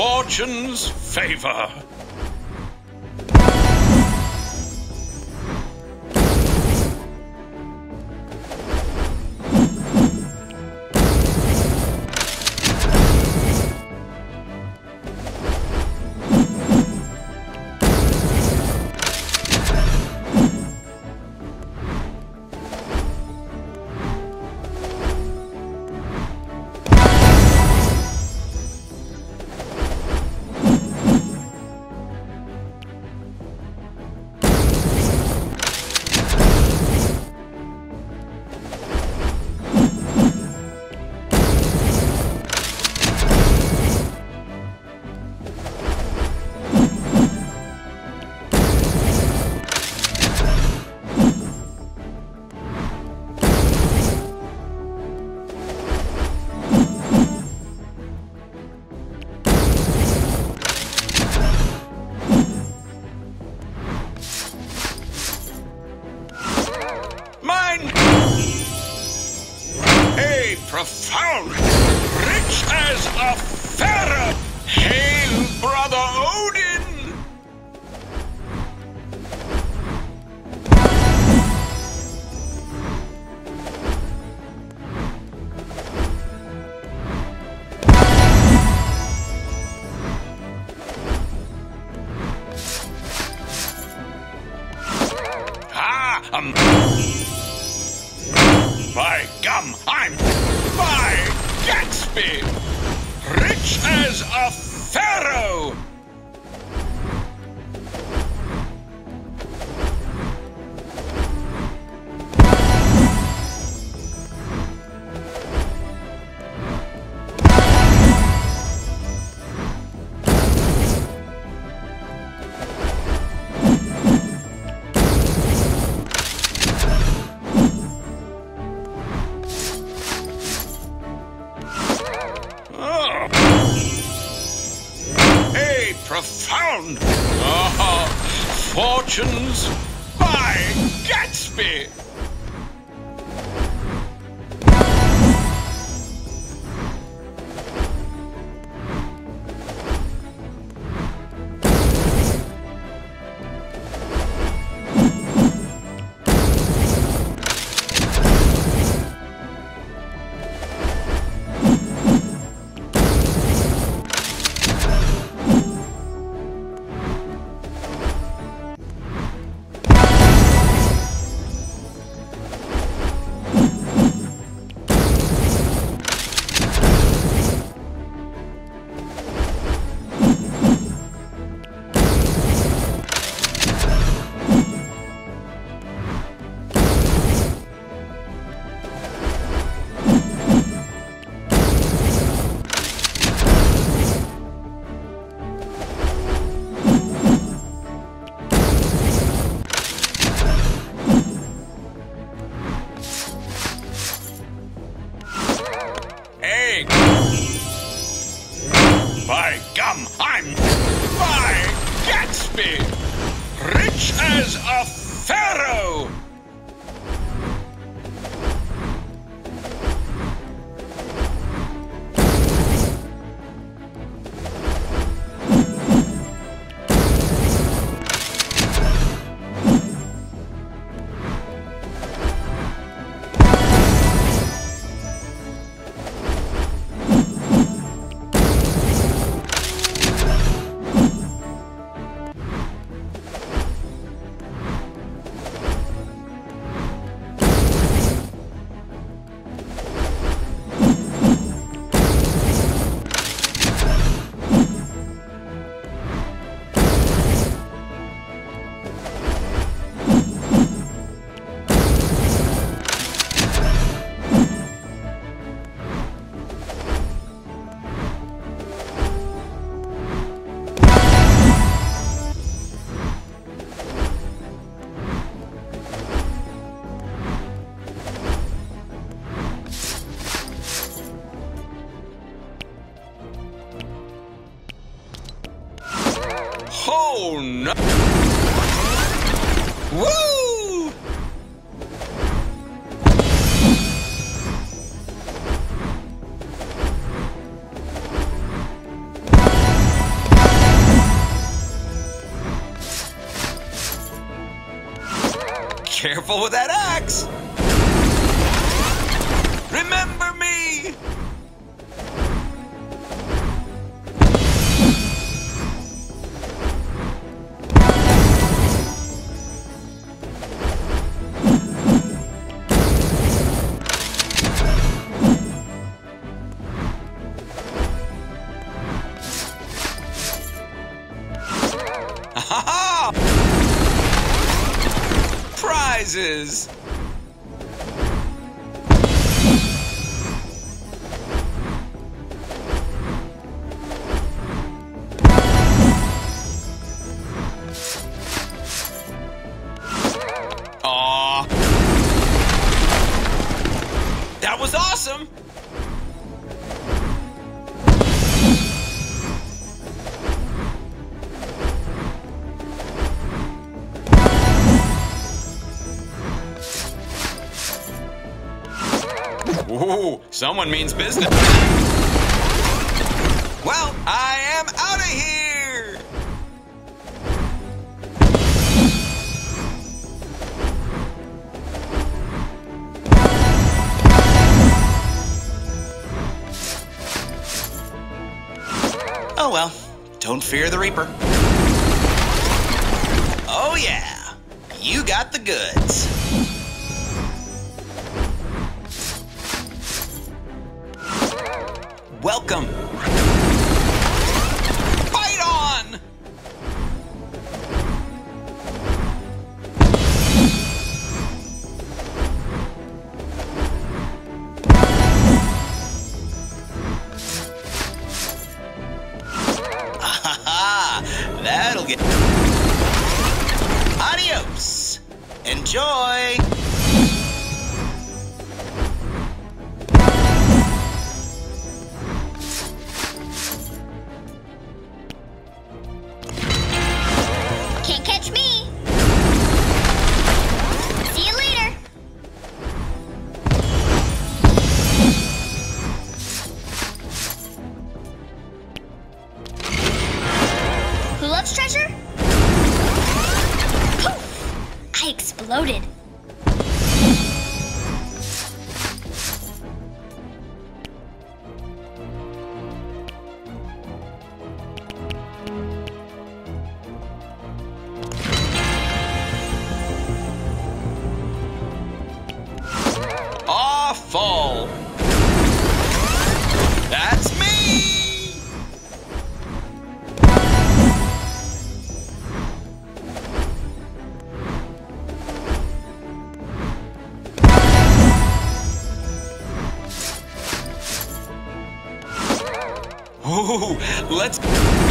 fortune's favor. Profound, rich as a pharaoh! Hail, brother Odin! Ah, um. By gum, I'm by Gatsby! Rich as a pharaoh! Fortunes by Gatsby. Prizes! Someone means business. Well, I am out of here! Oh well, don't fear the Reaper. Oh yeah, you got the goods. Welcome. Fight on! That'll get. Adios. Enjoy. Ooh, let's.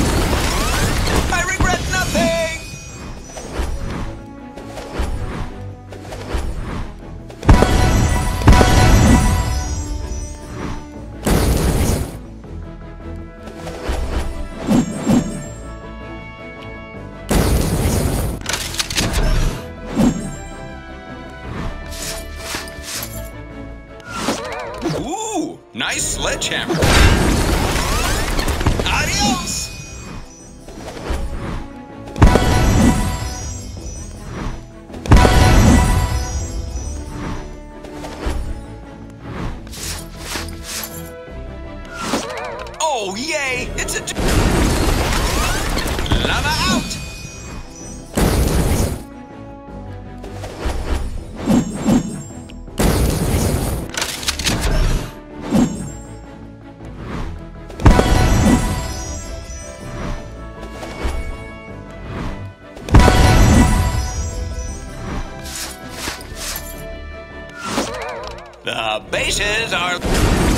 The bases are.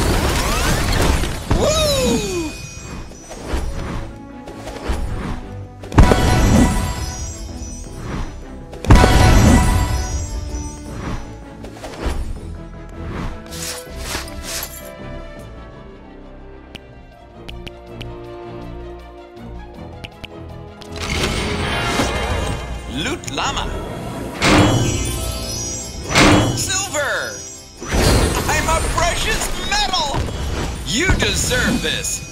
You deserve this!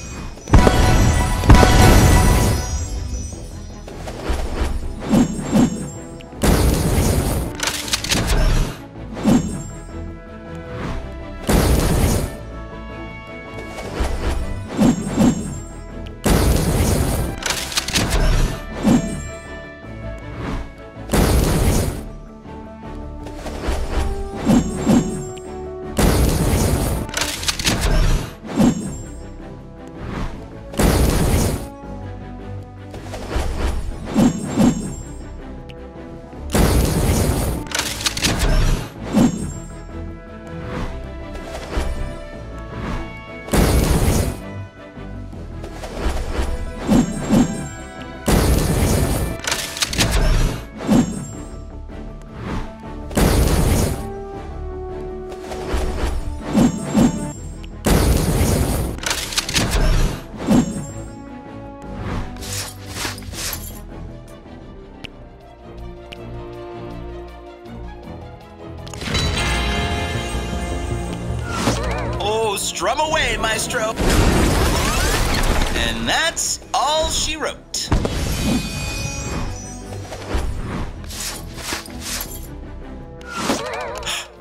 Maestro. And that's all she wrote.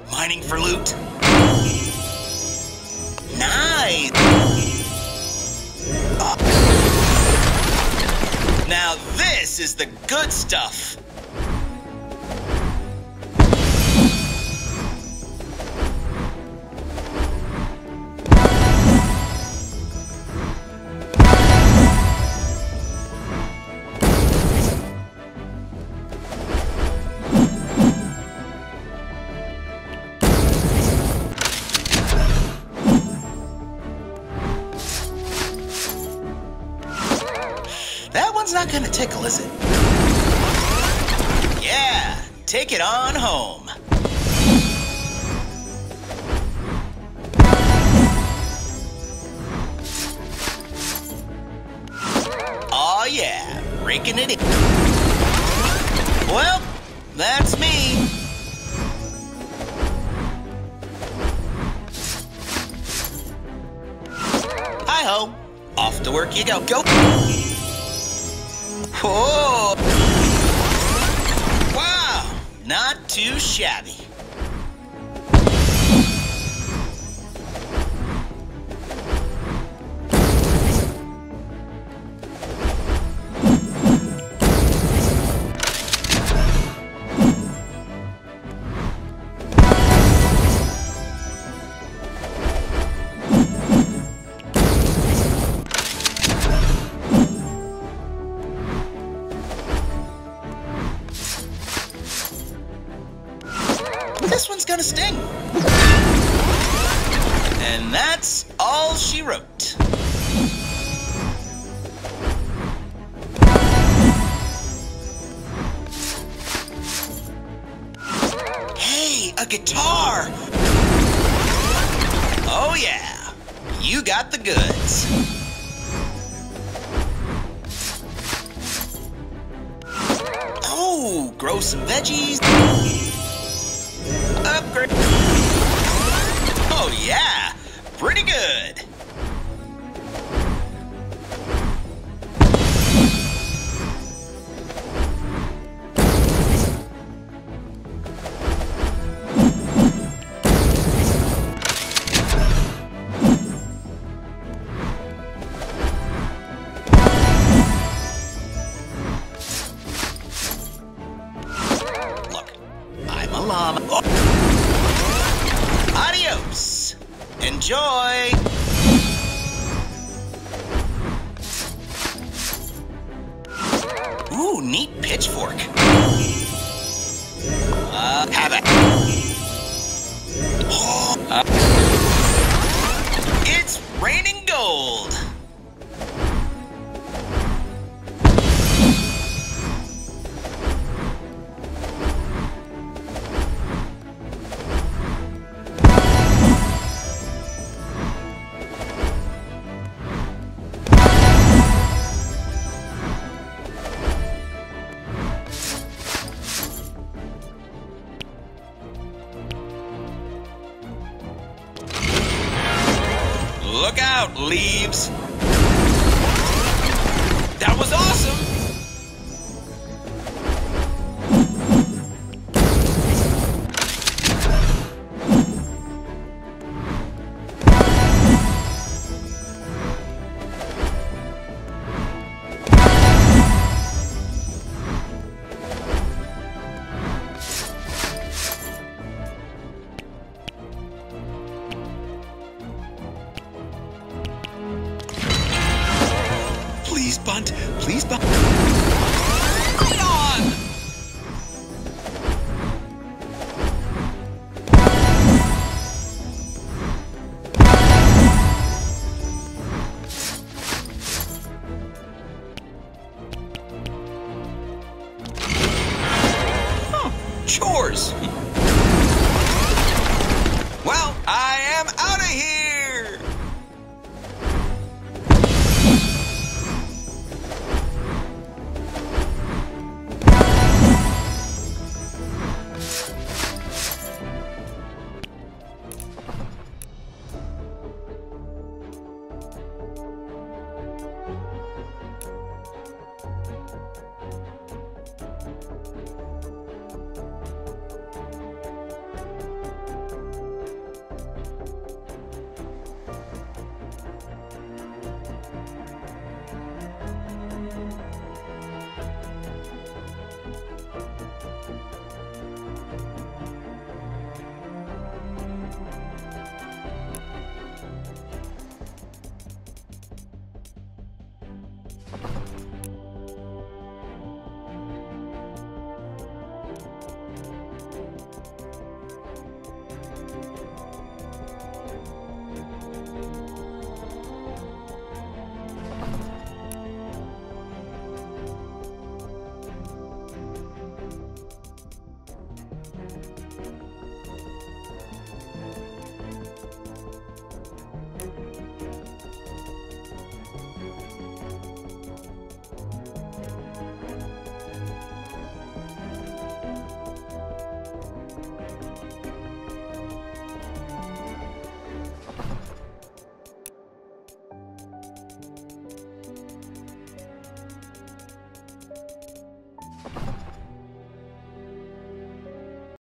Mining for loot. Nice. Uh, now this is the good stuff. Take it on home. Oh, yeah, raking it in. Well, that's me. Hi ho. Off to work you go. Go. Oh! Not too shabby. And that's all she wrote. Hey, a guitar! Oh yeah, you got the goods. Oh, grow some veggies. Upgrade. Oh yeah, pretty good. Ooh, neat pitchfork. Uh, have it. Oh, uh, it's raining gold. Look out, leaves. That was awesome. Bunt.